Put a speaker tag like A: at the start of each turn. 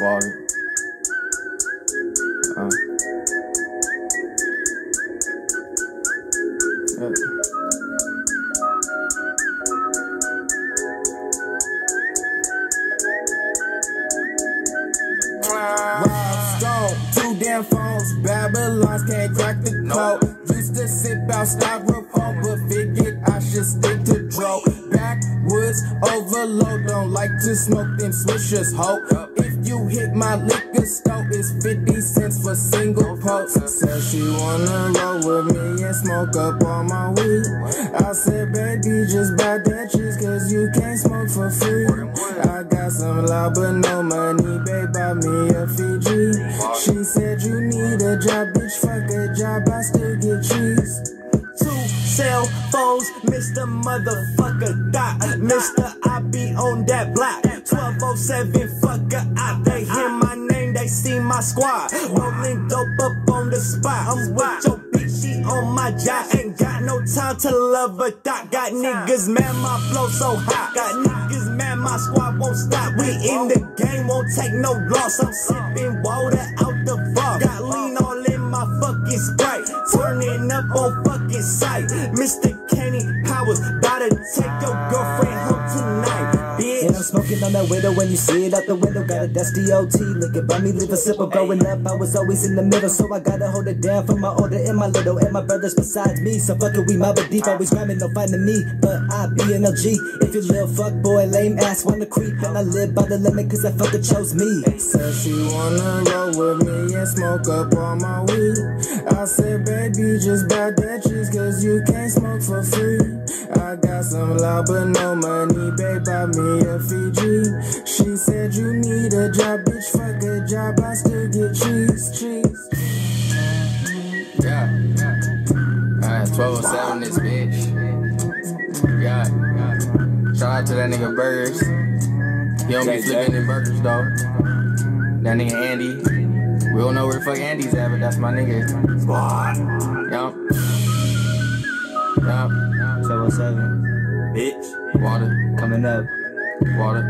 A: Water. Uh. Yeah. Two damn phones, Babylons can't crack the code. Used to sip out styrofoam, but figured I should stick to dro. Backwoods overload, don't like to smoke them swishers, ho. If you hit my liquor store, it's 50 cents for single post. Said she wanna roll with me and smoke up all my weed. I said, baby, just buy that cheese, cause you can't smoke for free. I got some love, but no money, babe, buy me a Fiji. She said you need a job, bitch, fuck a job, I still get cheese.
B: Cell phones, Mr. Motherfucker Dot. Mr. I be on that block. 1207 fucker out. They hear my name, they see my squad. Rolling dope up on the spot. I'm with your bitch, she on my job. Ain't got no time to love a dot. Got niggas mad, my flow so hot. Got niggas mad, my squad won't stop. We in the game, won't take no loss. I'm sipping water out the vault. Got lean my fucking sprite. Turning up on fucking sight. Mr. Kenny Powers, about to take your girlfriend home tonight. Bitch.
C: And I'm smoking on that window when you see it out the window. Got a dusty OT looking by me, leave a sip of growing up. I was always in the middle, so I gotta hold it down for my older and my little and my brothers besides me. So fuck it, we mob deep, always rhyming, no finding me. But I be an LG. If you little fuck boy, lame ass wanna creep, and I live by the limit cause that fucker chose me.
A: Said she wanna roll with me and smoke up all my weed. I said, baby, just buy that cheese, cause you can't smoke for free. I got some loud but no money, babe, buy me a Fiji. She said, you need a job, bitch, fuck a job, I still get cheese, cheese.
D: Yeah. Alright, 1207 this bitch. Yeah. Shout out to that nigga Burgers. He don't be flipping in burgers though. That nigga Andy. We don't know where the fuck Andy's at, but that's my nigga. Squad. Yup. Yup.
C: 707.
B: Bitch.
D: Water.
C: Coming up.
D: Water.